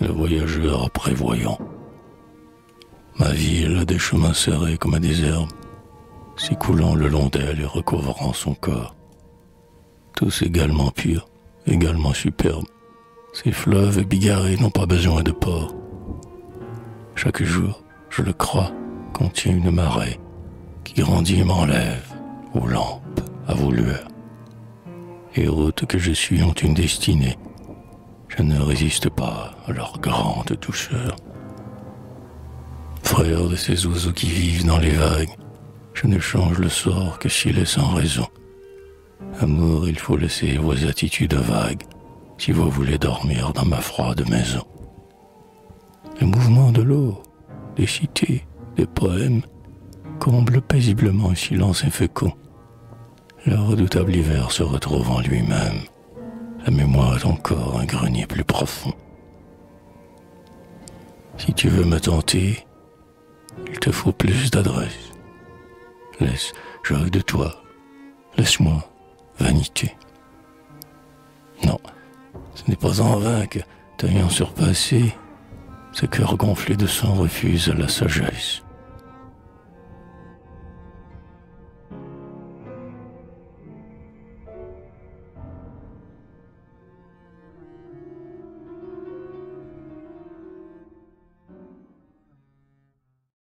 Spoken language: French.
le voyageur prévoyant. Ma ville a des chemins serrés comme à des herbes, s'écoulant le long d'elle et recouvrant son corps. Tous également purs, également superbes. Ces fleuves bigarrés n'ont pas besoin de port. Chaque jour, je le crois, contient une marée qui grandit et m'enlève aux lampes, à vos lueurs. Les routes que je suis ont une destinée. Ne résiste pas à leur grande douceur. Frère de ces oiseaux qui vivent dans les vagues, je ne change le sort que s'il est sans raison. Amour, il faut laisser vos attitudes vagues si vous voulez dormir dans ma froide maison. Le mouvement de l'eau, des cités, des poèmes, comble paisiblement un silence infécond. Le redoutable hiver se retrouve en lui-même. La mémoire est encore un grenier plus profond. Si tu veux me tenter, il te faut plus d'adresse. Laisse, je de toi. Laisse-moi, vanité. Non, ce n'est pas en vain que, t'ayant surpassé, ce cœur gonflé de sang refuse la sagesse.